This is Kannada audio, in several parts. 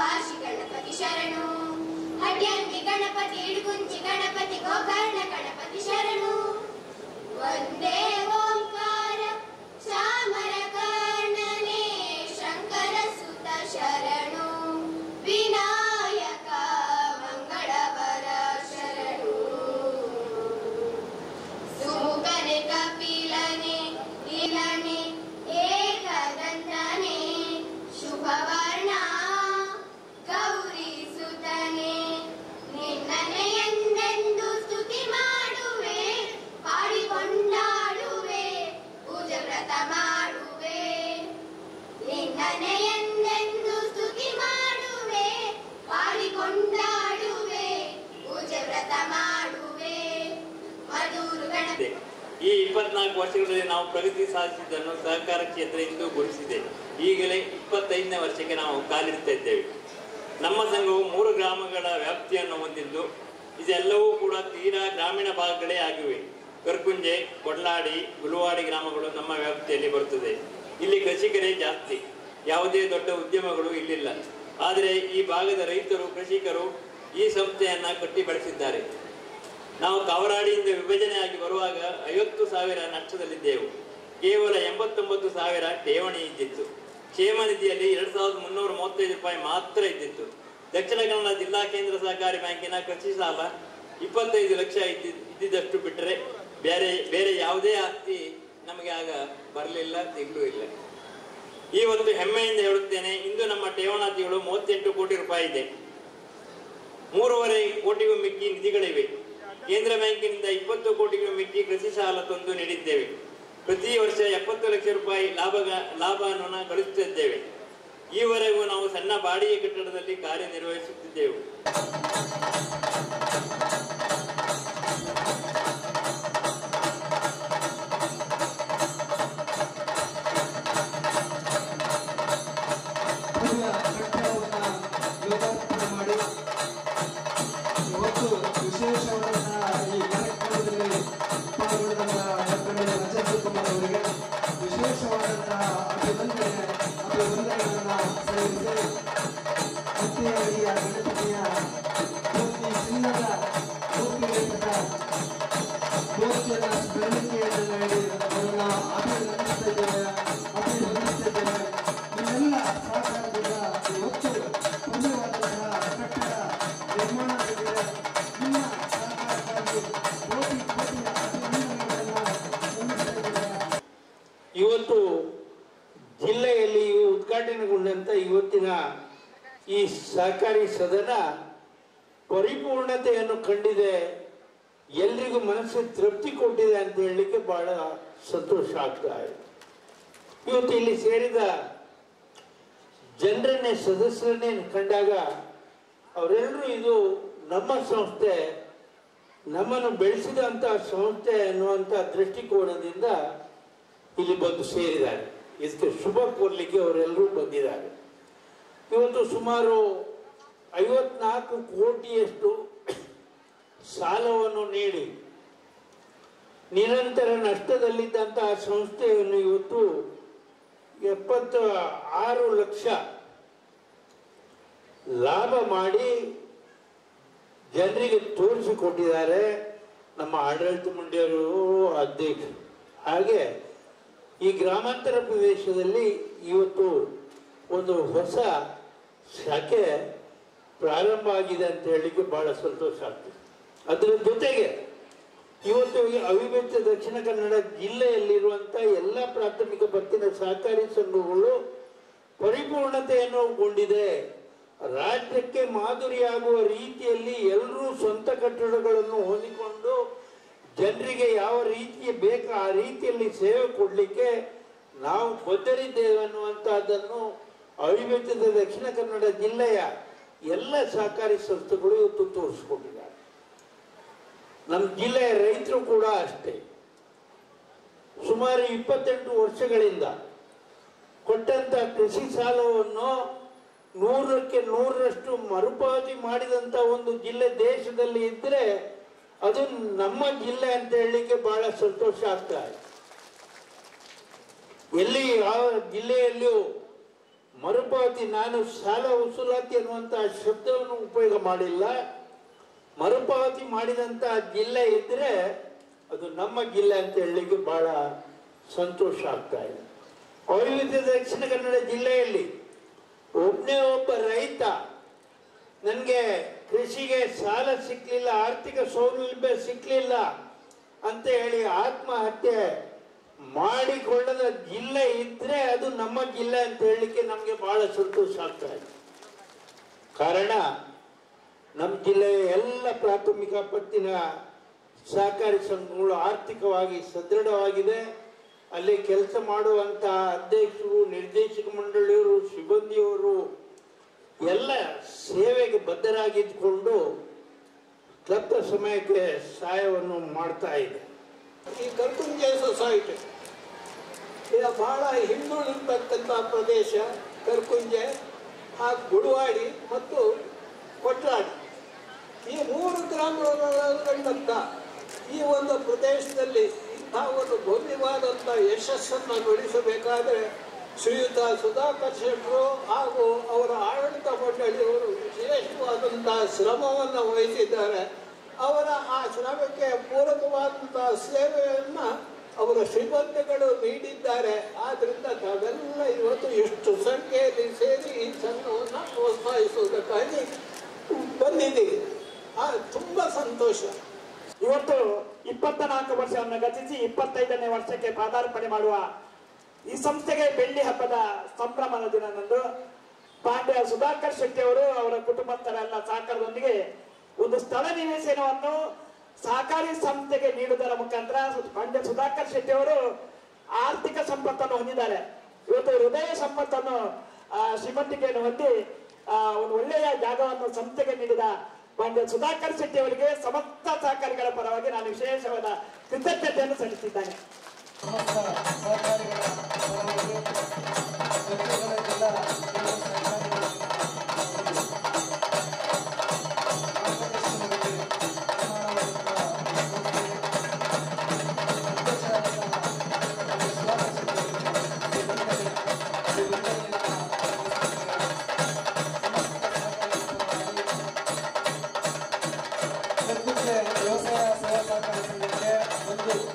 కుంభాషి గణపతి శరణు హడ్యంగి గణపతి ఇడుగుంచి గణపతి గోకర్ణ గణపతి శరణు. వందే ಪ್ರಗತಿ ಸಾಧಿಸಿದ್ದನ್ನು ಸಹಕಾರ ಕ್ಷೇತ್ರ ಇಂದು ಗುರುತಿಸಿದೆ ಈಗಲೇ ಇಪ್ಪತ್ತೈದನೇ ವರ್ಷಕ್ಕೆ ನಾವು ಕಾಲಿಡ್ತಾ ಇದ್ದೇವೆ. ನಮ್ಮ ಸಂಘವು ಮೂರು ಗ್ರಾಮಗಳ ವ್ಯಾಪ್ತಿಯನ್ನು ಹೊಂದಿದ್ದು, ಇದೆಲ್ಲವೂ ಕೂಡ ತೀರಾ ಗ್ರಾಮೀಣ ಭಾಗಗಳೇ ಆಗಿವೆ. ಕರ್ಕುಂಜೆ, ಕೊಡ್ಲಾಡಿ, ಗುಲುವಾಡಿ ಗ್ರಾಮಗಳು ನಮ್ಮ ವ್ಯಾಪ್ತಿಯಲ್ಲಿ ಬರುತ್ತದೆ. ಇಲ್ಲಿ ಕೃಷಿಕರೇ ಜಾಸ್ತಿ. ಯಾವುದೇ ದೊಡ್ಡ ಉದ್ಯಮಗಳು ಇಲ್ಲಿಲ್ಲ. ಆದರೆ ಈ ಭಾಗದ ರೈತರು, ಕೃಷಿಕರು ಈ ಸಂಸ್ಥೆಯನ್ನು ಕಟ್ಟಿ ಬೆಳೆಸಿದ್ದಾರೆ. ನಾವು ಕಾವರಾಡಿಯಿಂದ ವಿಭಜನೆಯಾಗಿ ಬರುವಾಗ ಐವತ್ತು ಸಾವಿರ ನಷ್ಟದಲ್ಲಿದ್ದೆವು. ಕೇವಲ ಎಂಬತ್ತೊಂಬತ್ತು ಸಾವಿರ ಠೇವಣಿ ಇದ್ದಿತ್ತು. ಕ್ಷೇಮ ನಿಧಿಯಲ್ಲಿ ಎರಡ್ ಸಾವಿರದ ಮುನ್ನೂರ ಮೂವತ್ತೈದು ರೂಪಾಯಿ ಮಾತ್ರ ಇದ್ದಿತ್ತು. ದಕ್ಷಿಣ ಕನ್ನಡ ಜಿಲ್ಲಾ ಕೇಂದ್ರ ಸಹಕಾರಿ ಬ್ಯಾಂಕಿನ ಕೃಷಿ ಸಾಲ ಇಪ್ಪತ್ತೈದು ಲಕ್ಷ ಇದ್ದಿದ್ ಇದ್ದಿದ್ದಷ್ಟು ಬಿಟ್ಟರೆ ಬೇರೆ ಬೇರೆ ಯಾವುದೇ ಆಸ್ತಿ ನಮಗೆ ಆಗ ಬರಲಿಲ್ಲ, ಸಿಗ್ಲೂ ಇಲ್ಲ. ಈ ಒಂದು ಹೆಮ್ಮೆಯಿಂದ ಹೇಳುತ್ತೇನೆ, ಇಂದು ನಮ್ಮ ಠೇವಣಾತಿಗಳು ಮೂವತ್ತೆಂಟು ಕೋಟಿ ರೂಪಾಯಿ ಇದೆ. ಮೂರುವರೆ ಕೋಟಿಗೂ ಮಿಕ್ಕಿ ನಿಧಿಗಳಿವೆ. ಕೇಂದ್ರ ಬ್ಯಾಂಕಿನಿಂದ ಇಪ್ಪತ್ತು ಕೋಟಿಗೂ ಮಿಕ್ಕಿ ಕೃಷಿ ಸಾಲ ತಂದು ನೀಡಿದ್ದೇವೆ. ಪ್ರತಿ ವರ್ಷ ಎಪ್ಪತ್ತು ಲಕ್ಷ ರೂಪಾಯಿ ಲಾಭ ಲಾಭವನ್ನು ಗಳಿಸುತ್ತಿದ್ದೇವೆ. ಈವರೆಗೂ ನಾವು ಸಣ್ಣ ಬಾಡಿಗೆ ಕಟ್ಟಡದಲ್ಲಿ ಕಾರ್ಯನಿರ್ವಹಿಸುತ್ತಿದ್ದೆವು. ಇವತ್ತು ಜಿಲ್ಲೆಯಲ್ಲಿ ಉದ್ಘಾಟನೆಗೊಂಡಂತ ಇವತ್ತಿನ ಈ ಸಹಕಾರಿ ಸದನ ಪರಿಪೂರ್ಣತೆಯನ್ನು ಕಂಡಿದೆ. ಎಲ್ರಿಗೂ ಮನಸ್ಸಿಗೆ ತೃಪ್ತಿ ಕೊಟ್ಟಿದೆ ಅಂತ ಹೇಳಲಿಕ್ಕೆ ಬಹಳ ಸಂತೋಷ ಆಗ್ತಾ ಇದೆ. ಇವತ್ತು ಇಲ್ಲಿ ಸೇರಿದ ಜನರನ್ನೇ, ಸದಸ್ಯರನ್ನೇ ಕಂಡಾಗ ಅವರೆಲ್ಲರೂ ಇದು ನಮ್ಮ ಸಂಸ್ಥೆ, ನಮ್ಮನ್ನು ಬೆಳೆಸಿದಂಥ ಸಂಸ್ಥೆ ಅನ್ನುವಂಥ ದೃಷ್ಟಿಕೋನದಿಂದ ಇಲ್ಲಿ ಬಂದು ಸೇರಿದ್ದಾರೆ. ಇದಕ್ಕೆ ಶುಭ ಕೋರ್ಲಿಕ್ಕೆ ಅವರೆಲ್ಲರೂ ಬಂದಿದ್ದಾರೆ. ಇವತ್ತು ಸುಮಾರು ಐವತ್ನಾಲ್ಕು ಕೋಟಿಯಷ್ಟು ಸಾಲವನ್ನು ನೀಡಿ ನಿರಂತರ ನಷ್ಟದಲ್ಲಿದ್ದಂತಹ ಸಂಸ್ಥೆಯನ್ನು ಇವತ್ತು ಎಪ್ಪತ್ತ ಆರು ಲಕ್ಷ ಲಾಭ ಮಾಡಿ ಜನರಿಗೆ ತೋರಿಸಿಕೊಟ್ಟಿದ್ದಾರೆ ನಮ್ಮ ಆಡಳಿತ ಮಂಡಳಿಯವರು ಅಧ್ಯಕ್ಷರು. ಹಾಗೆ ಈ ಗ್ರಾಮಾಂತರ ಪ್ರದೇಶದಲ್ಲಿ ಇವತ್ತು ಒಂದು ಹೊಸ ಶಾಖೆ ಪ್ರಾರಂಭ ಆಗಿದೆ ಅಂತ ಹೇಳಲಿಕ್ಕೆ ಬಹಳ ಸಂತೋಷ ಆಗ್ತದೆ. ಅದರ ಜೊತೆಗೆ ಇವತ್ತು ಈ ಅವಿಭಜಿತ ದಕ್ಷಿಣ ಕನ್ನಡ ಜಿಲ್ಲೆಯಲ್ಲಿರುವಂಥ ಎಲ್ಲ ಪ್ರಾಥಮಿಕ ಬತ್ತಿನ ಸಹಕಾರಿ ಸಂಘಗಳು ಪರಿಪೂರ್ಣತೆಯನ್ನು ಗೊಂಡಿದೆ ರಾಜ್ಯಕ್ಕೆ ಮಾದರಿಯಾಗುವ ರೀತಿಯಲ್ಲಿ ಎಲ್ಲರೂ ಸ್ವಂತ ಕಟ್ಟಡಗಳನ್ನು ಹೊಂದಿಕೊಂಡು ಜನರಿಗೆ ಯಾವ ರೀತಿಯ ಬೇಕು ಆ ರೀತಿಯಲ್ಲಿ ಸೇವೆ ಕೊಡಲಿಕ್ಕೆ ನಾವು ಬದ್ಧರಿದ್ದೇವೆ ಅನ್ನುವಂಥದ್ದನ್ನು ಅವಿಭಜಿತ ದಕ್ಷಿಣ ಕನ್ನಡ ಜಿಲ್ಲೆಯ ಎಲ್ಲ ಸಹಕಾರಿ ಸಂಸ್ಥೆಗಳು ಇವತ್ತು ತೋರಿಸ್ಕೊಂಡಿದ್ದಾರೆ ನಮ್ಮ ಜಿಲ್ಲೆಯ ರೈತರು ಕೂಡ ಅಷ್ಟೇ. ಸುಮಾರು ಇಪ್ಪತ್ತೆಂಟು ವರ್ಷಗಳಿಂದ ಕೊಟ್ಟಂತ ಕೃಷಿ ಸಾಲವನ್ನು ನೂರಕ್ಕೆ ನೂರರಷ್ಟು ಮರುಪಾವತಿ ಮಾಡಿದಂತ ಒಂದು ಜಿಲ್ಲೆ ದೇಶದಲ್ಲಿ ಇದ್ರೆ ಅದು ನಮ್ಮ ಜಿಲ್ಲೆ ಅಂತ ಹೇಳಲಿಕ್ಕೆ ಬಹಳ ಸಂತೋಷ ಆಗ್ತಾ ಇದೆ. ಎಲ್ಲಿ ಯಾವ ಜಿಲ್ಲೆಯಲ್ಲಿಯೂ ಮರುಪಾವತಿ ನಾನು ಸಾಲ ವಸೂಲಾತಿ ಅನ್ನುವಂತಹ ಶಬ್ದವನ್ನು ಉಪಯೋಗ ಮಾಡಿಲ್ಲ. ಮರುಪಾವತಿ ಮಾಡಿದಂತಹ ಜಿಲ್ಲೆ ಇದ್ರೆ ಅದು ನಮ್ಮ ಜಿಲ್ಲೆ ಅಂತ ಹೇಳಲಿಕ್ಕೆ ಬಹಳ ಸಂತೋಷ ಆಗ್ತಾ ಇದೆ. ವೈವಿಧ್ಯ ದಕ್ಷಿಣ ಕನ್ನಡ ಜಿಲ್ಲೆಯಲ್ಲಿ ಒಬ್ಬನೇ ಒಬ್ಬ ರೈತ ನನಗೆ ಕೃಷಿಗೆ ಸಾಲ ಸಿಕ್ಕಲಿಲ್ಲ ಆರ್ಥಿಕ ಸೌಲಭ್ಯ ಸಿಕ್ಕಲಿಲ್ಲ ಅಂತ ಹೇಳಿ ಆತ್ಮಹತ್ಯೆ ಮಾಡಿಕೊಳ್ಳದ ಜಿಲ್ಲೆ ಇದ್ರೆ ಅದು ನಮ್ಮ ಜಿಲ್ಲೆ ಅಂತ ಹೇಳಲಿಕ್ಕೆ ನಮಗೆ ಬಹಳ ಸಂತೋಷ ಆಗ್ತಾ ಇದೆ. ಕಾರಣ ನಮ್ಮ ಜಿಲ್ಲೆಯ ಎಲ್ಲ ಪ್ರಾಥಮಿಕ ಪತ್ತಿನ ಸಹಕಾರಿ ಸಂಘಗಳು ಆರ್ಥಿಕವಾಗಿ ಸದೃಢವಾಗಿದೆ. ಅಲ್ಲಿ ಕೆಲಸ ಮಾಡುವಂತಹ ಅಧ್ಯಕ್ಷರು, ನಿರ್ದೇಶಕ ಮಂಡಳಿಯವರು, ಸಿಬ್ಬಂದಿಯವರು ಎಲ್ಲ ಸೇವೆಗೆ ಬದ್ಧರಾಗಿದ್ದುಕೊಂಡು ಕ್ಲಬ್ ಸಮಯಕ್ಕೆ ಸಹಾಯವನ್ನು ಮಾಡ್ತಾ ಇದೆ. ಈ ಕರ್ಕುಂಜೆ ಸೊಸೈಟಿ ಇದು ಬಹಳ ಹಿಂದುಳಿರ್ತಕ್ಕಂಥ ಪ್ರದೇಶ ಕರ್ಕುಂಜೆ, ಹಾಗೂ ಗುಡುವಾಡಿ ಮತ್ತು ಕೊಟ್ರಾಡಿ. ಈ ಮೂರು ಗ್ರಾಮಗಳೊಳಗೊಂಡಂಥ ಈ ಒಂದು ಪ್ರದೇಶದಲ್ಲಿ ಇಂಥ ಒಂದು ಭವ್ಯವಾದಂಥ ಯಶಸ್ಸನ್ನು ಗಳಿಸಬೇಕಾದರೆ ಶ್ರೀಯುತ ಸುಧಾಕರ್ ಶೆಟ್ಟರು ಹಾಗೂ ಅವರ ಆಡಳಿತ ಮಂಡಳಿಯವರು ವಿಶೇಷವಾದಂತಹ ಶ್ರಮವನ್ನು ವಹಿಸಿದ್ದಾರೆ. ಅವರ ಆ ಶ್ರಮಕ್ಕೆ ಪೂರಕವಾದಂತಹ ಸೇವೆಯನ್ನು ಅವರ ಶ್ರೀಮಂತಗಳು ನೀಡಿದ್ದಾರೆ. ಆದ್ರಿಂದ ತಾವೆಲ್ಲ ಇವತ್ತು ಎಷ್ಟು ಸಂಖ್ಯೆಯಲ್ಲಿ ಸೇರಿ ಈ ಸಂಘವನ್ನು ಪ್ರೋತ್ಸಾಹಿಸುವುದಕ್ಕಾಗಿ ಬಂದಿದ್ದೀವಿ. ತುಂಬ ಸಂತೋಷ. ಇವತ್ತು ಇಪ್ಪತ್ತ ನಾಲ್ಕು ವರ್ಷವನ್ನು ಗತಿಸಿ ಇಪ್ಪತ್ತೈದನೇ ವರ್ಷಕ್ಕೆ ಪಾದಾರ್ಪಣೆ ಮಾಡುವ ಈ ಸಂಸ್ಥೆಗೆ ಬೆಳ್ಳಿ ಹಬ್ಬದ ಸಂಭ್ರಮದ ದಿನದಂದು ಪಾಂಡ್ಯ ಸುಧಾಕರ್ ಶೆಟ್ಟಿ ಅವರು ಅವರ ಕುಟುಂಬಸ್ಥರೆಲ್ಲ ಸಹಕಾರದೊಂದಿಗೆ ಒಂದು ಸ್ಥಳ ನಿವೇಶನವನ್ನು ಸಹಕಾರಿ ಸಂಸ್ಥೆಗೆ ನೀಡುವುದರ ಮುಖಾಂತರ ಪಾಂಡ್ಯ ಸುಧಾಕರ್ ಶೆಟ್ಟಿ ಅವರು ಆರ್ಥಿಕ ಸಂಪತ್ತನ್ನು ಹೊಂದಿದ್ದಾರೆ. ಇವತ್ತು ಹೃದಯ ಸಂಪತ್ತನ್ನು ಶ್ರೀಮಂತಿಕೆಯನ್ನು ಹೊಂದಿ ಒಂದು ಒಳ್ಳೆಯ ಜಾಗವನ್ನು ಸಂಸ್ಥೆಗೆ ನೀಡಿದ ಪಾಂಡ್ಯ ಸುಧಾಕರ್ ಶೆಟ್ಟಿ ಅವರಿಗೆ ಸಮಸ್ತ ಸಹಕಾರಿಗಳ ಪರವಾಗಿ ನಾನು ವಿಶೇಷವಾದ ಕೃತಜ್ಞತೆಯನ್ನು ಸಲ್ಲಿಸಿದ್ದೇನೆ. ವ್ಯವಸಾಯ ಒಂದು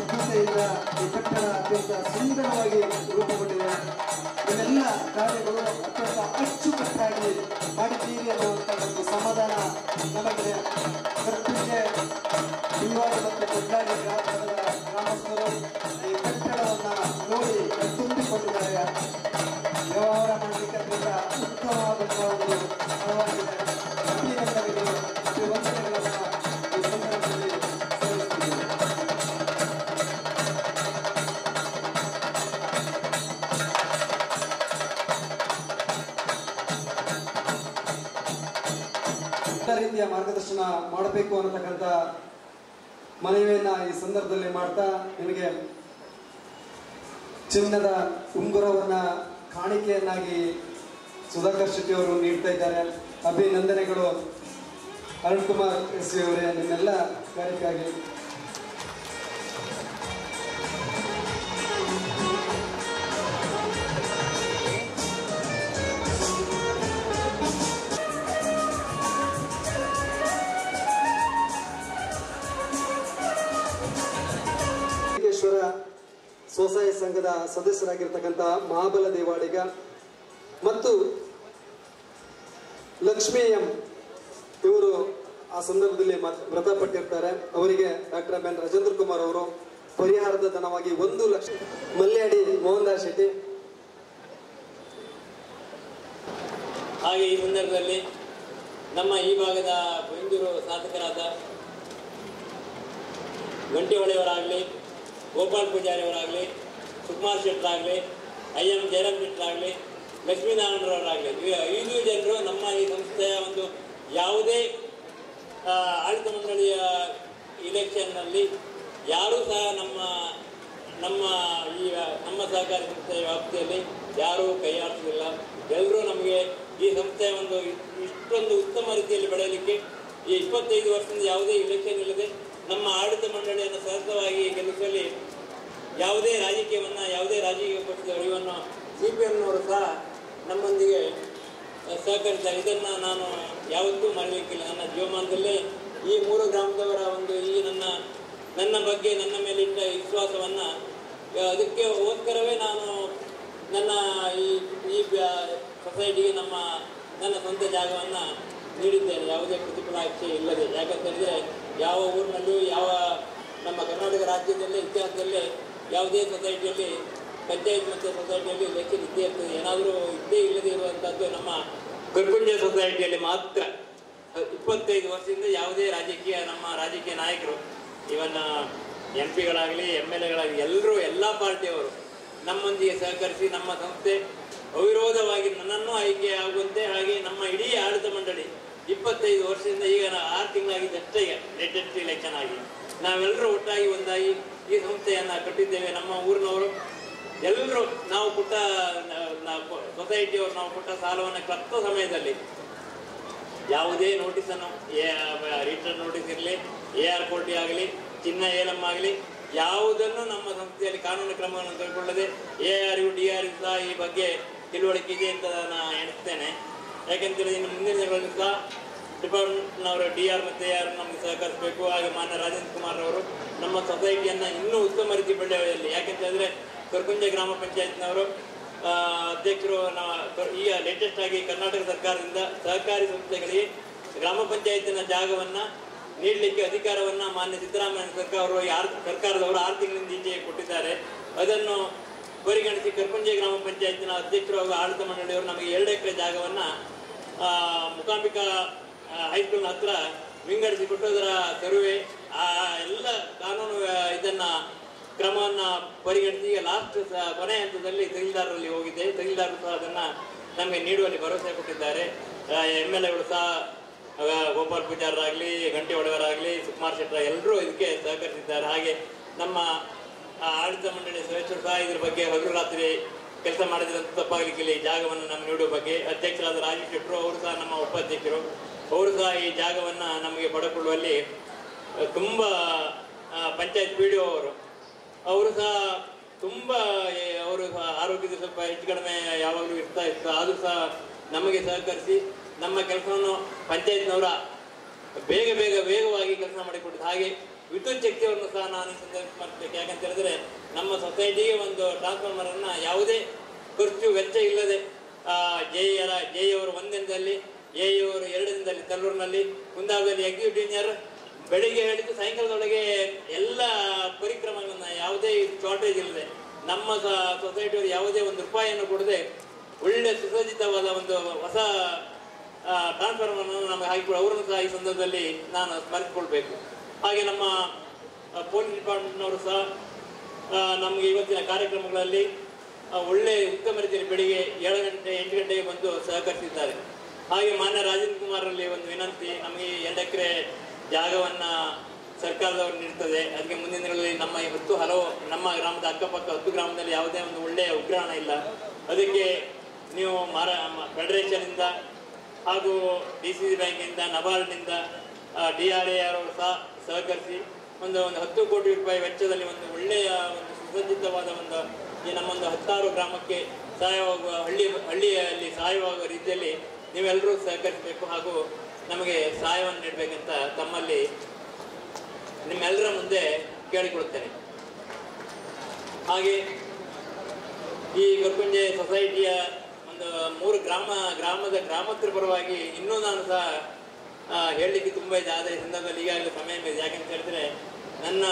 ಯೋಜನಾ ಬದ್ಧತೆಯಿಂದ ಈ ಕಟ್ಟಡ ಅತ್ಯಂತ ಸುಂದರವಾಗಿ ರೂಪುಗೊಂಡಿದೆ. ಇವೆಲ್ಲ ಕಾರ್ಯಗಳು ಅತ್ಯಂತ ಅಚ್ಚುಕಟ್ಟಾಗಿ ಮಾಡಿದ್ದೀರಿ ಅನ್ನುವಂಥ ಒಂದು ಸಮಾಧಾನ ನಮಗೆ ಕರ್ತೃಗೆ ಬಿಲ್ವಾಡಿ ಮತ್ತು ಕೊಂಡಾಡಿ ಗ್ರಾಮದ ಗ್ರಾಮಸ್ಥರು ಈ ಕಟ್ಟಡವನ್ನು ನೋಡಿ ತುಂಬಿಕೊಂಡಿದ್ದಾರೆ ವ್ಯವಹಾರ ಮಾಡಲಿಕ್ಕೆ ಅತ್ಯಂತ ಉತ್ತಮವಾದಂತಹ ಒಂದು ಫಲವಾಗಿದೆ ಎಲ್ಲ ರೀತಿಯ ಮಾರ್ಗದರ್ಶನ ಮಾಡಬೇಕು ಅನ್ನತಕ್ಕಂಥ ಮನವಿಯನ್ನ ಈ ಸಂದರ್ಭದಲ್ಲಿ ಮಾಡ್ತಾ ನಿಮಗೆ ಚಿನ್ನದ ಉಂಗುರವನ್ನ ಕಾಣಿಕೆಯನ್ನಾಗಿ ಸುಧಾಕರ್ ಶೆಟ್ಟಿ ಅವರು ನೀಡ್ತಾ ಇದ್ದಾರೆ. ಅಭಿನಂದನೆಗಳು. ಅರುಣ್ ಕುಮಾರ್ ಎಸ್ ಅವರೇ, ನಿಮ್ಮೆಲ್ಲ ಕಾರ್ಯಕ್ಕಾಗಿ ಸ್ವಸಹಾಯ ಸಂಘದ ಸದಸ್ಯರಾಗಿರ್ತಕ್ಕಂಥ ಮಹಾಬಲ ದೇವಾಡಿಗ ಮತ್ತು ಲಕ್ಷ್ಮೀ ಎಂ ಇವರು ಆ ಸಂದರ್ಭದಲ್ಲಿ ಮತ್- ಮೃತಪಟ್ಟಿರ್ತಾರೆ. ಅವರಿಗೆ ಡಾಕ್ಟರ್ ಎಂ ರಾಜೇಂದ್ರ ಕುಮಾರ್ ಅವರು ಪರಿಹಾರದ ಧನವಾಗಿ ಒಂದು ಲಕ್ಷ ಮಲ್ಯಾಡಿ ಮೋಹನ್ ದಾಸ್ ಶೆಟ್ಟಿ. ಹಾಗೆ ಈ ಸಂದರ್ಭದಲ್ಲಿ ನಮ್ಮ ಈ ಭಾಗದ ಬೈಂದೂರು ಶಾಸಕರಾದ ಗಂಟೆಹೊಳೆಯವರಾಗಲಿ ಗೋಪಾಲ್ ಪೂಜಾರಿ ಅವರಾಗಲಿ, ಸುಕುಮಾರ್ ಶೆಟ್ಟರಾಗಲಿ ಐ ಎಂ ಜಯರಾಮ್ ಶೆಟ್ಟರಾಗಲಿ ಲಕ್ಷ್ಮೀನಾರಾಯಣರವರಾಗಲಿ ಐದು ಜನರು ನಮ್ಮ ಈ ಸಂಸ್ಥೆಯ ಒಂದು ಯಾವುದೇ ಆಡಳಿತ ಮಂಡಳಿಯ ಇಲೆಕ್ಷನ್ನಲ್ಲಿ ಯಾರೂ ಸಹ ನಮ್ಮ ನಮ್ಮ ಈ, ನಮ್ಮ ಸಹಕಾರಿ ಸಂಸ್ಥೆಯ ವ್ಯಾಪ್ತಿಯಲ್ಲಿ ಯಾರೂ ಕೈ ಎಲ್ಲರೂ ನಮಗೆ ಈ ಸಂಸ್ಥೆಯ ಒಂದು ಇಷ್ಟೊಂದು ಉತ್ತಮ ರೀತಿಯಲ್ಲಿ ಬೆಳೆಯಲಿಕ್ಕೆ ಈ ಇಪ್ಪತ್ತೈದು ವರ್ಷದಿಂದ ಯಾವುದೇ ಇಲೆಕ್ಷನ್ ಇಲ್ಲದೆ ನಮ್ಮ ಆಡಳಿತ ಮಂಡಳಿಯನ್ನು ಸತತವಾಗಿ ಗೆಲ್ಲಿಸುವಲ್ಲಿ ಯಾವುದೇ ರಾಜಕೀಯವನ್ನು, ಯಾವುದೇ ರಾಜಕೀಯ ಪಕ್ಷದ ಅರಿವನ್ನು ಸಿ ಪಿ ಎಮ್ನವರು ಸಹ ನಮ್ಮೊಂದಿಗೆ ಸಹಕರಿಸ್ತಾರೆ ಇದನ್ನು ನಾನು ಯಾವತ್ತೂ ಮರೆಯಲಿಕ್ಕಿಲ್ಲ. ನನ್ನ ಜೀವಮಾನದಲ್ಲೇ ಈ ಮೂರು ಗ್ರಾಮದವರ ಒಂದು ಈ ನನ್ನ ನನ್ನ ಬಗ್ಗೆ, ನನ್ನ ಮೇಲಿಟ್ಟ ವಿಶ್ವಾಸವನ್ನು ಅದಕ್ಕೆ ಹೋಸ್ಕರವೇ ನಾನು ನನ್ನ ಈ ಈ ಸೊಸೈಟಿಗೆ ನಮ್ಮ, ನನ್ನ ಸ್ವಂತ ಜಾಗವನ್ನು ನೀಡಿದ್ದೇನೆ. ಯಾವುದೇ ಪ್ರತಿಫಲಾಕ್ಷೆ ಇಲ್ಲದೆ. ಯಾಕಂತ ಯಾವ ಊರಿನಲ್ಲೂ, ಯಾವ ನಮ್ಮ ಕರ್ನಾಟಕ ರಾಜ್ಯದಲ್ಲೇ, ಇತಿಹಾಸದಲ್ಲೇ ಯಾವುದೇ ಸೊಸೈಟಿಯಲ್ಲಿ ಪಂಚಾಯತ್ ಮತ್ತು ಸೊಸೈಟಿಯಲ್ಲಿ ಎಲೆಕ್ಷನ್ ಇದ್ದೇ ಏನಾದರೂ ಇದ್ದೇ ಇಲ್ಲದೆ ಇರುವಂಥದ್ದು ನಮ್ಮ ಕರ್ಕುಂಜ ಸೊಸೈಟಿಯಲ್ಲಿ ಮಾತ್ರ. ಇಪ್ಪತ್ತೈದು ವರ್ಷದಿಂದ ಯಾವುದೇ ರಾಜಕೀಯ, ನಮ್ಮ ರಾಜಕೀಯ ನಾಯಕರು ಇವನ್ ಎಂ ಪಿಗಳಾಗಲಿ ಎಂ ಎಲ್ ಎಗಳಾಗಲಿ ಎಲ್ಲರೂ, ಎಲ್ಲ ಪಾರ್ಟಿಯವರು ನಮ್ಮೊಂದಿಗೆ ಸಹಕರಿಸಿ ನಮ್ಮ ಸಂಸ್ಥೆ ಅವಿರೋಧವಾಗಿ ನನ್ನನ್ನು ಆಯ್ಕೆ ಆಗುವಂತೆ ಹಾಗೆ ನಮ್ಮ ಇಡೀ ಆಡಳಿತ ಮಂಡಳಿ ಇಪ್ಪತ್ತೈದು ವರ್ಷದಿಂದ ಈಗ ನಾ- ಆರು ತಿಂಗಳಾಗಿದೆ ಅಷ್ಟೇ ಈಗ. ಲೇಟೆಸ್ಟ್ ಇಲೆಕ್ಷನ್ ಆಗಿ ನಾವೆಲ್ಲರೂ ಒಟ್ಟಾಗಿ ಒಂದಾಗಿ ಈ ಸಂಸ್ಥೆಯನ್ನು ಕಟ್ಟಿದ್ದೇವೆ. ನಮ್ಮ ಊರಿನವರು ಎಲ್ಲರೂ ನಾವು ಕೊಟ್ಟ ಸೊಸೈಟಿಯವರು ನಾವು ಕೊಟ್ಟ ಸಾಲವನ್ನು ಕಟ್ಟ ಸಮಯದಲ್ಲಿ ಯಾವುದೇ ನೋಟಿಸನ್ನು ರಿಟರ್ನ್ ನೋಟಿಸ್ ಇರಲಿ ಎ ಆರ್ ಕೋರ್ಟಿ ಆಗಲಿ, ಚಿನ್ನ ಏಲಂ ಆಗಲಿ, ಯಾವುದನ್ನು ನಮ್ಮ ಸಂಸ್ಥೆಯಲ್ಲಿ ಕಾನೂನು ಕ್ರಮವನ್ನು ತೆಗೆದುಕೊಳ್ಳದೆ A R U D R U ಸಹ ಈ ಬಗ್ಗೆ ತಿಳುವಳಿಕೆ ಇದೆ ಅಂತ ನಾನು ಎಣಿಸ್ತೇನೆ. ಯಾಕೆಂತೇಳಿ ಇನ್ನು ಮುಂದಿನ ದಿನಗಳಲ್ಲಿ ಸಹ ಡಿಪಾರ್ಟ್ಮೆಂಟ್ನವರ ಡಿ ಆರ್ ಮತ್ತು ಆರ್ ನಮಗೆ ಸಹಕರಿಸಬೇಕು. ಹಾಗೆ ಮಾನ್ಯ ರಾಜೇಂದ್ರ ಕುಮಾರ್ ಅವರು ನಮ್ಮ ಸೊಸೈಟಿಯನ್ನು ಇನ್ನೂ ಉತ್ತಮ ರೀತಿ ಬೆಳೆಯಲ್ಲಿ ಯಾಕೆಂತ ಹೇಳಿದ್ರೆ ಕರ್ಕುಂಜ ಗ್ರಾಮ ಪಂಚಾಯತ್ನವರು ಅಧ್ಯಕ್ಷರು ಈಗ ಲೇಟೆಸ್ಟ್ ಆಗಿ ಕರ್ನಾಟಕ ಸರ್ಕಾರದಿಂದ ಸಹಕಾರಿ ಸಂಸ್ಥೆಗಳಿಗೆ ಗ್ರಾಮ ಪಂಚಾಯತಿನ ಜಾಗವನ್ನು ನೀಡಲಿಕ್ಕೆ ಅಧಿಕಾರವನ್ನು ಮಾನ್ಯ ಸಿದ್ದರಾಮಯ್ಯ ಸರ್ಕಾರ ಯಾರು ಸರ್ಕಾರದವರು ಆರು ತಿಂಗಳಿಂದ ಈಚೆ ಕೊಟ್ಟಿದ್ದಾರೆ. ಅದನ್ನು ಪರಿಗಣಿಸಿ ಕರ್ಕುಂಜೆ ಗ್ರಾಮ ಪಂಚಾಯತಿನ ಅಧ್ಯಕ್ಷರು ಹಾಗೂ ಆಡಳಿತ ಮಂಡಳಿಯವರು ನಮಗೆ ಎರಡು ಎಕರೆ ಜಾಗವನ್ನ ಮುಕಾಂಬಿಕಾ ಹೈಸ್ಕೂಲ್ನ ಹತ್ರ ವಿಂಗಡಿಸಿ ಕೊಟ್ಟೋದರ ಸರ್ವೆ ಆ, ಎಲ್ಲ ಕಾನೂನು ಇದನ್ನ, ಕ್ರಮವನ್ನು ಪರಿಗಣಿಸಿ ಈಗ ಲಾಸ್ಟ್ ಕೊನೆ ಹಂತದಲ್ಲಿ ತಹಸೀಲ್ದಾರರಲ್ಲಿ ಹೋಗಿದ್ದೆ. ತಹಸೀಲ್ದಾರರು ಸಹ ಅದನ್ನು ನಮಗೆ ನೀಡುವಲ್ಲಿ ಭರವಸೆ ಕೊಟ್ಟಿದ್ದಾರೆ. ಎಂ ಎಲ್ ಎಗಳು ಸಹ ಗೋಪಾಲ್ ಪೂಜಾರರಾಗಲಿ ಗಂಟೆ ಒಡೆಯವರಾಗಲಿ ಸುಕುಮಾರ್ ಶೆಟ್ಟರ ಎಲ್ಲರೂ ಇದಕ್ಕೆ ಸಹಕರಿಸಿದ್ದಾರೆ. ಹಾಗೆ ನಮ್ಮ ಆಡಳಿತ ಮಂಡಳಿ ಸದಸ್ಯರು ಸಹ ಇದ್ರ ಬಗ್ಗೆ ಹಗಲು ರಾತ್ರಿ ಕೆಲಸ ಮಾಡಿದ್ರಂತ ತಪ್ಪಾಗಲಿಕ್ಕಿಲ್ಲ ಈ ಜಾಗವನ್ನು ನಮ್ಗೆ ನೀಡುವ ಬಗ್ಗೆ. ಅಧ್ಯಕ್ಷರಾದ ರಾಜೇಶ್ ಶೆಟ್ಟರು ಅವರು ಸಹ ನಮ್ಮ ಉಪಾಧ್ಯಕ್ಷರು. ಅವರು ಸಹ ಈ ಜಾಗವನ್ನು ನಮಗೆ ಪಡೆಕೊಳ್ಳುವಲ್ಲಿ ತುಂಬ ಪಂಚಾಯತ್ ಪಿ ಡಿ ಅವರು. ಅವರು ಸಹ ತುಂಬ ಅವರು ಸಹ ಆರೋಗ್ಯದ ಸ್ವಲ್ಪ ಹೆಚ್ಚು ಕಡಿಮೆ ಯಾವಾಗಲೂ ಇರ್ತಾ ಇತ್ತು. ಆದರೂ ಸಹ ನಮಗೆ ಸಹಕರಿಸಿ ನಮ್ಮ ಕೆಲಸವನ್ನು ಪಂಚಾಯತ್ನವರ ಬೇಗ ಬೇಗ, ವೇಗವಾಗಿ ಕೆಲಸ ಮಾಡಿಕೊಟ್ಟಿದ್ದು. ಹಾಗೆ ವಿದ್ಯುತ್ ಶಕ್ತಿಯನ್ನು ಸಹ ನಾನು ಸಂದರ್ಶನ ಮಾಡ್ಬೇಕು ಯಾಕಂತ ಹೇಳಿದ್ರೆ ನಮ್ಮ ಸೊಸೈಟಿಗೆ ಒಂದು ಟ್ರಾನ್ಸ್ಫಾರ್ಮರ್ ಅನ್ನ ಯಾವುದೇ ಖರ್ಚು ವೆಚ್ಚ ಇಲ್ಲದೆ ಜೆ ಎರ ಜೆ ಅವರು ಒಂದು ದಿನದಲ್ಲಿ ಎ ಅವರು ಎರಡು ದಿನದಲ್ಲಿ ತಲ್ಲೂರಿನಲ್ಲಿ ಕುಂದಾಪುರದಲ್ಲಿ ಎಕ್ಸಿಕ್ಯೂಟಿವ್ ಇಂಜಿನಿಯರ್ ಬೆಳಿಗ್ಗೆ ಹೇಳಿದ್ದು ಸಾಯಂಕಾಲದೊಳಗೆ ಎಲ್ಲ ಪರಿಕ್ರಮಗಳನ್ನ ಯಾವುದೇ ಶಾರ್ಟೇಜ್ ಇಲ್ಲದೆ, ನಮ್ಮ ಸೊಸೈಟಿಯವರು ಯಾವುದೇ ಒಂದು ರೂಪಾಯಿಯನ್ನು ಕೊಡದೆ ಒಳ್ಳೆ ಸುಸಜ್ಜಿತವಾದ ಒಂದು ಹೊಸ ಟ್ರಾನ್ಸ್ಫಾರ್ಮರ್ ನಮಗೆ ಹಾಕಿಕೊಡು ಅವರನ್ನು ಸಹ ಈ ಸಂದರ್ಭದಲ್ಲಿ ನಾನು ಸ್ಮರಿಸಿಕೊಳ್ಬೇಕು. ಹಾಗೆ ನಮ್ಮ ಪೊಲೀಸ್ ಡಿಪಾರ್ಟ್ಮೆಂಟ್ನವರು ಸಹ ನಮಗೆ ಇವತ್ತಿನ ಕಾರ್ಯಕ್ರಮಗಳಲ್ಲಿ ಒಳ್ಳೆ ಉತ್ತಮ ರೀತಿಯಲ್ಲಿ ಬೆಳಿಗ್ಗೆ ಏಳು ಗಂಟೆ, ಎಂಟು ಗಂಟೆಗೆ ಬಂದು ಸಹಕರಿಸಿದ್ದಾರೆ. ಹಾಗೆ ಮಾನ್ಯ ರಾಜೇಂದ್ರ ಕುಮಾರಲ್ಲಿ ಒಂದು ವಿನಂತಿ, ನಮಗೆ ಎರಡು ಎಕರೆ ಜಾಗವನ್ನ ಸರ್ಕಾರದವರು ನೀಡ್ತದೆ. ಅದಕ್ಕೆ ಮುಂದಿನ ದಿನಗಳಲ್ಲಿ ನಮ್ಮ ಇವತ್ತು ಹಲವು, ನಮ್ಮ ಗ್ರಾಮದ ಅಕ್ಕಪಕ್ಕ ಹತ್ತು ಗ್ರಾಮದಲ್ಲಿ ಯಾವುದೇ ಒಂದು ಒಳ್ಳೆಯ ಉಗ್ರಾಣ ಇಲ್ಲ. ಅದಕ್ಕೆ ನೀವು ಮಾರ ಫೆಡರೇಷನಿಂದ ಹಾಗೂ ಡಿ ಸಿ ಸಿ ಬ್ಯಾಂಕಿಂದ, ನಬಾರ್ಡ್ನಿಂದ ಡಿ ಆರ್ ಎ ಅವರು ಸಹ ಸಹಕರಿಸಿ ಒಂದು ಒಂದು ಹತ್ತು ಕೋಟಿ ರೂಪಾಯಿ ವೆಚ್ಚದಲ್ಲಿ ಒಂದು ಒಳ್ಳೆಯ ಒಂದು ಸುಸಜ್ಜಿತವಾದ ಒಂದು ಈ ನಮ್ಮೊಂದು ಹತ್ತಾರು ಗ್ರಾಮಕ್ಕೆ ಸಹಾಯವಾಗುವ ಹಳ್ಳಿ ಹಳ್ಳಿಯಲ್ಲಿ ಸಹಾಯವಾಗುವ ರೀತಿಯಲ್ಲಿ ನೀವೆಲ್ಲರೂ ಸಹಕರಿಸಬೇಕು ಹಾಗೂ ನಮಗೆ ಸಹಾಯವನ್ನು ನೀಡಬೇಕಂತ ತಮ್ಮಲ್ಲಿ ನಿಮ್ಮೆಲ್ಲರ ಮುಂದೆ ಕೇಳಿಕೊಳ್ಳುತ್ತೇನೆ. ಹಾಗೆ ಈ ಕರ್ಕುಂಜೆ ಸೊಸೈಟಿಯ ಒಂದು ಮೂರು ಗ್ರಾಮ, ಗ್ರಾಮದ ಗ್ರಾಮಸ್ಥರ ಪರವಾಗಿ ಇನ್ನೂ ನಾನು ಸಹ ಹೇಳಲಿಕ್ಕೆ ತುಂಬ ಇದೆ, ಆದರೆ ಸಂದರ್ಭದಲ್ಲಿ ಈಗಾಗಲೇ ಸಮಯ ಇದೆ. ಯಾಕಂತ ಹೇಳಿದ್ರೆ ನನ್ನ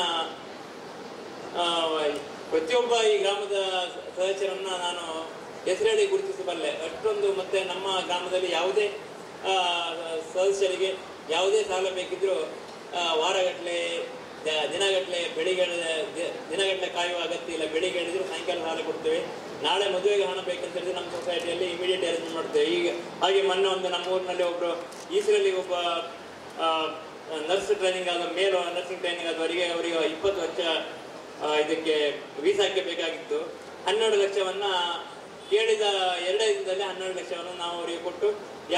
ಪ್ರತಿಯೊಬ್ಬ ಈ ಗ್ರಾಮದ ಸದಸ್ಯರನ್ನ ನಾನು ಹೆಸರೇಳಿ ಗುರುತಿಸಬಲ್ಲೆ ಅಷ್ಟೊಂದು ಮತ್ತೆ ನಮ್ಮ ಗ್ರಾಮದಲ್ಲಿ ಯಾವುದೇ ಸದಸ್ಯರಿಗೆ ಯಾವುದೇ ಸಾಲ ಬೇಕಿದ್ರೂ ವಾರಗಟ್ಟಲೆ ದಿನಗಟ್ಟಲೆ ಬೆಳಿಗ್ಗೆ ದಿನಗಟ್ಟಲೆ ಕಾಯುವ ಅಗತ್ಯ ಇಲ್ಲ. ಬೆಳಿಗ್ಗೆ ಹೇಳಿದ್ರು ಸಾಯಂಕಾಲ ಸಾಲ ಕೊಡ್ತೇವೆ. ನಾಳೆ ಮದುವೆಗೆ ಹಣ ಬೇಕಂತ ಹೇಳಿದ್ರೆ ನಮ್ಮ ಸೊಸೈಟಿಯಲ್ಲಿ ಇಮಿಡಿಯೇಟ್ ಅರೇಂಜ್ಮೆಂಟ್ ಮಾಡ್ತೇವೆ. ಈಗ ಹಾಗೆ ಮೊನ್ನೆ ಒಂದು ನಮ್ಮ ಊರಿನಲ್ಲಿ ಒಬ್ಬರು ಈಸರಲ್ಲಿ ಒಬ್ಬ ನರ್ಸ್ ಟ್ರೈನಿಂಗ್ ಆದ ಮೇಲು ನರ್ಸಿಂಗ್ ಟ್ರೈನಿಂಗ್ ಆದವರಿಗೆ ಅವರಿಗೆ ಇಪ್ಪತ್ತು ವರ್ಷ ಇದಕ್ಕೆ ವೀಸಾಕ್ಕೆ ಬೇಕಾಗಿತ್ತು. ಹನ್ನೆರಡು ಲಕ್ಷವನ್ನ ಕೇಳಿದ ಎರಡೇ ದಿನದಲ್ಲಿ ಹನ್ನೆರಡು ಲಕ್ಷವನ್ನು ನಾವು ಅವರಿಗೆ ಕೊಟ್ಟು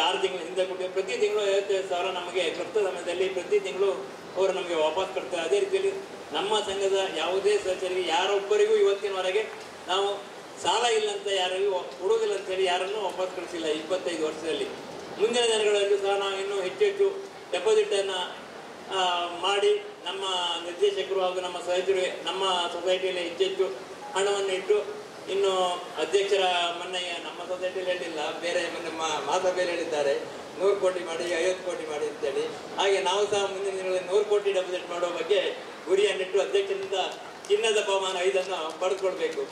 ಆರು ತಿಂಗಳ ಹಿಂದೆ ಕೊಟ್ಟು ಪ್ರತಿ ತಿಂಗಳು ಐವತ್ತೈದು ಸಾವಿರ ನಮಗೆ ಕಷ್ಟ ಸಮಯದಲ್ಲಿ ಪ್ರತಿ ತಿಂಗಳು ಅವರು ನಮಗೆ ವಾಪಸ್ ಕೊಡ್ತಾರೆ. ಅದೇ ರೀತಿಯಲ್ಲಿ ನಮ್ಮ ಸಂಘದ ಯಾವುದೇ ಸದಸ್ಯರಿಗೆ, ಯಾರೊಬ್ಬರಿಗೂ ಇವತ್ತಿನವರೆಗೆ ನಾವು ಸಾಲ ಇಲ್ಲ ಅಂತ ಯಾರಿಗೂ ಕೊಡುವುದಿಲ್ಲ ಅಂತ ಹೇಳಿ ಯಾರನ್ನೂ ವಾಪಸ್ ಕಳಿಸಿಲ್ಲ ಇಪ್ಪತ್ತೈದು ವರ್ಷದಲ್ಲಿ. ಮುಂದಿನ ದಿನಗಳಲ್ಲೂ ಸಹ ನಾವು ಇನ್ನೂ ಹೆಚ್ಚು ಹೆಚ್ಚು ಡೆಪಾಸಿಟ್ ಅನ್ನ ಮಾಡಿ ನಮ್ಮ ನಿರ್ದೇಶಕರು ಹಾಗೂ ನಮ್ಮ ಸದಸ್ಯರು ನಮ್ಮ ಸೊಸೈಟಿಯಲ್ಲಿ ಹೆಚ್ಚೆಚ್ಚು ಹಣವನ್ನು ಇಟ್ಟು, ಇನ್ನು ಅಧ್ಯಕ್ಷರ ಮೊನ್ನೆ ನಮ್ಮ ಸೊಸೈಟಿಯಲ್ಲಿ ಹೇಳಿಲ್ಲ, ಬೇರೆ ನಮ್ಮ ಮಹಾಸಭೆಯಲ್ಲಿ ಹೇಳಿದ್ದಾರೆ. ನೂರು ಕೋಟಿ ಮಾಡಿ, ಐವತ್ತು ಕೋಟಿ ಮಾಡಿ ಅಂತೇಳಿ. ಹಾಗೆ ನಾವು ಸಹ ಮುಂದಿನ ದಿನಗಳಲ್ಲಿ ನೂರು ಕೋಟಿ ಡೆಪಾಸಿಟ್ ಮಾಡುವ ಬಗ್ಗೆ ಗುರಿಯನ್ನಿಟ್ಟು ಅಧ್ಯಕ್ಷರಿಂದ ಚಿನ್ನದ ಬಹುಮಾನ ಐದನ್ನು ಪಡೆದುಕೊಳ್ಬೇಕು.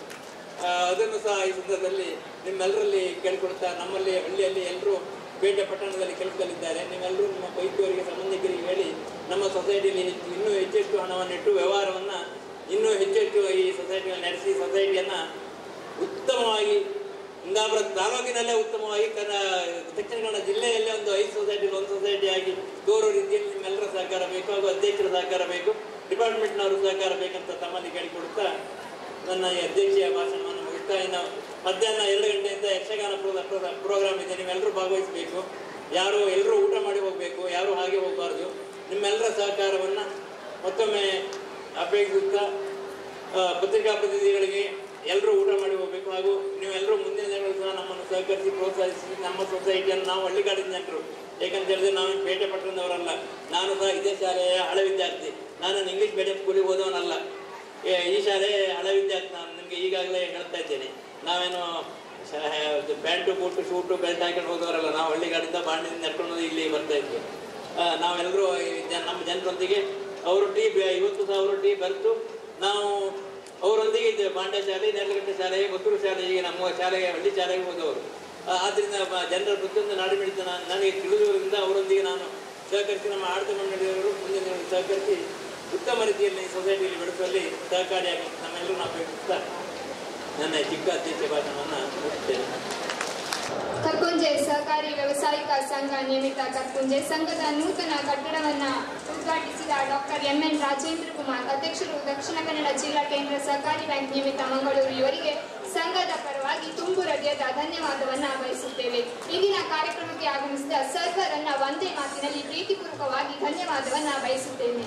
ಅದನ್ನು ಸಹ ಈ ಸಂದರ್ಭದಲ್ಲಿ ನಿಮ್ಮೆಲ್ಲರಲ್ಲಿ ಕೇಳಿಕೊಡ್ತಾ ನಮ್ಮಲ್ಲಿ ಹಳ್ಳಿಯಲ್ಲಿ ಎಲ್ಲರೂ ಪೇಟೆ ಪಟ್ಟಣದಲ್ಲಿ ಕೆಲಸದಲ್ಲಿದ್ದಾರೆ. ನೀವೆಲ್ಲರೂ ನಿಮ್ಮ ವೈದ್ಯರಿಗೆ ಸಂಬಂಧಿಕರಿಗೆ ಹೇಳಿ, ನಮ್ಮ ಸೊಸೈಟಿಯಲ್ಲಿ ಹೆಚ್ಚು- ಇನ್ನೂ ಹೆಚ್ಚೆಷ್ಟು ಹಣವನ್ನು ಇಟ್ಟು ವ್ಯವಹಾರವನ್ನು ಇನ್ನೂ ಹೆಚ್ಚೆಚ್ಚು ಈ ಸೊಸೈಟಿಯಲ್ಲಿ ನಡೆಸಿ ಸೊಸೈಟಿಯನ್ನು ಉತ್ತಮವಾಗಿ ಕುಂದಾಪುರ ತಾಲೂಕಿನಲ್ಲೇ ಉತ್ತಮವಾಗಿ ಕನ್ನ ದಕ್ಷಿಣ ಕನ್ನಡ ಜಿಲ್ಲೆಯಲ್ಲೇ ಒಂದು ಐದು ಸೊಸೈಟಿ ಒಂದು ಸೊಸೈಟಿ ಆಗಿ ಗೌರವ ರೀತಿಯಲ್ಲಿ ನಿಮ್ಮೆಲ್ಲರ ಸಹಕಾರ ಬೇಕು, ಹಾಗೂ ಅಧ್ಯಕ್ಷರ ಸಹಕಾರ ಬೇಕು ಡಿಪಾರ್ಟ್ಮೆಂಟ್ನವರು ಸಹಕಾರ ಬೇಕಂತ ತಮ್ಮಲ್ಲಿ ಕೇಳಿಕೊಡುತ್ತಾ ನನ್ನ ಈ ಅಧ್ಯಕ್ಷೀಯ ಭಾಷಣವನ್ನು ಮುಗಿಸ್ತಾ ಇನ್ನು ಮಧ್ಯಾಹ್ನ ಎರಡು ಗಂಟೆಯಿಂದ ಯಕ್ಷಗಾನ ಪ್ರೋಗ್ರಾಮ್ ಇದೆ ನೀವೆಲ್ಲರೂ ಭಾಗವಹಿಸಬೇಕು. ಯಾರು, ಎಲ್ಲರೂ ಊಟ ಮಾಡಿ ಹೋಗಬೇಕು, ಯಾರು ಹಾಗೆ ಹೋಗಬಾರ್ದು. ನಿಮ್ಮೆಲ್ಲರ ಸಹಕಾರವನ್ನು ಮತ್ತೊಮ್ಮೆ ಅಪೇಕ್ಷಿತ ಪತ್ರಿಕಾ ಪ್ರತಿನಿಧಿಗಳಿಗೆ ಎಲ್ಲರೂ ಊಟ ಮಾಡಿ ಹೋಗಬೇಕು. ಹಾಗೂ ನೀವೆಲ್ಲರೂ ಮುಂದಿನ ದಿನಗಳು ಸಹ ನಮ್ಮನ್ನು ಸಹಕರಿಸಿ, ಪ್ರೋತ್ಸಾಹಿಸಿ, ನಮ್ಮ ಸೊಸೈಟಿಯನ್ನು ನಾವು ಹಳ್ಳಿಗಾಡಿನ ಜನರು. ಏಕೆಂತ ಹೇಳಿದ್ರೆ ಪೇಟೆ ಪಟ್ಟಣದವರಲ್ಲ. ನಾನು ಸಹ ಇದೇ ಶಾಲೆಯ ಹಳೆ ವಿದ್ಯಾರ್ಥಿ. ನಾನು ಇಂಗ್ಲೀಷ್ ಮೀಡಿಯಂ ಸ್ಕೂಲಿಗೆ ಓದೋನಲ್ಲ ಈ ಶಾಲೆ ಹಳೆ ವಿದ್ಯಾರ್ಥಿ ನಾನು. ನಿಮಗೆ ಈಗಾಗಲೇ ಹೇಳ್ತಾ ಇದ್ದೇನೆ. ನಾವೇನು ಪ್ಯಾಂಟು ಬೂಟು ಶೂಟು ಬೆಲ್ಟ್ ಹಾಕೊಂಡು ಹೋದವರಲ್ಲ, ನಾವು ಹಳ್ಳಿಗಾಡಿಂದ ಬಾಂಡಿಂದ ನಡ್ಕೊಂಡು ಇಲ್ಲಿ ಬರ್ತಾ ಇದ್ವಿ. ನಾವೆಲ್ಲರೂ ನಮ್ಮ ಜನರೊಂದಿಗೆ ಅವರು ಟೀ ಇವತ್ತು ಸಾವಿರ ಟೀ ಬರೆದು ನಾವು ಅವರೊಂದಿಗೆ ಇದ್ದೇವೆ. ಪಾಂಡ್ಯ ಶಾಲೆ ನೆಲಗಟ್ಟೆ ಶಾಲೆ ಗೊತ್ತೂರು ಶಾಲೆ, ಈಗ ನಮ್ಮ ಶಾಲೆಗೆ, ಹಳ್ಳಿ ಶಾಲೆಗೆ ಹೋದವರು. ಆದ್ದರಿಂದ ಜನರ ಪ್ರತಿಯೊಂದು ನಾಡಿಮಿಡಿತ ನನಗೆ ತಿಳಿದುದರಿಂದ ಅವರೊಂದಿಗೆ ನಾನು ಸಹಕರಿಸಿ ನಮ್ಮ ಆಡಳಿತ ಮಂಡಳಿಯವರು ಮುಂದಿನ ಸಹಕರಿಸಿ ಉತ್ತಮ ರೀತಿಯಲ್ಲಿ ಸೊಸೈಟಿಯಲ್ಲಿ ಬೆಳೆಸುವಲ್ಲಿ ಸಹಕಾರಿಯಾಗಿ ನಮ್ಮೆಲ್ಲರೂ ನಾವು ಪ್ರಯತ್ನಿಸ್ತಾ ನನ್ನ ಚಿಕ್ಕ ಭಾಷಣವನ್ನು ಮುಗಿಸ್ತೇನೆ ಕರ್ಕುಂಜೆ ಸಹಕಾರಿ ವ್ಯವಸಾಯಿಕ ಸಂಘ ನಿಯಮಿತ ಕರ್ಕುಂಜೆ ಸಂಘದ ನೂತನ ಕಟ್ಟಡವನ್ನ ಉದ್ಘಾಟಿಸಿದ doctor M N Rajendra Kumar, ಅಧ್ಯಕ್ಷರು ದಕ್ಷಿಣ ಕನ್ನಡ ಜಿಲ್ಲಾ ಕೇಂದ್ರ ಸಹಕಾರಿ ಬ್ಯಾಂಕ್ ನಿಯಮಿತ ಮಂಗಳೂರು ಇವರಿಗೆ ಸಂಘದ ಪರವಾಗಿ ತುಂಬು ಹೃದಯದ ಧನ್ಯವಾದವನ್ನ ಬಯಸುತ್ತೇವೆ. ಇಂದಿನ ಕಾರ್ಯಕ್ರಮಕ್ಕೆ ಆಗಮಿಸಿದ ಸರ್ವರನ್ನ ಒಂದೇ ಮಾತಿನಲ್ಲಿ ಪ್ರೀತಿಪೂರ್ವಕವಾಗಿ ಧನ್ಯವಾದವನ್ನ ಬಯಸುತ್ತೇನೆ.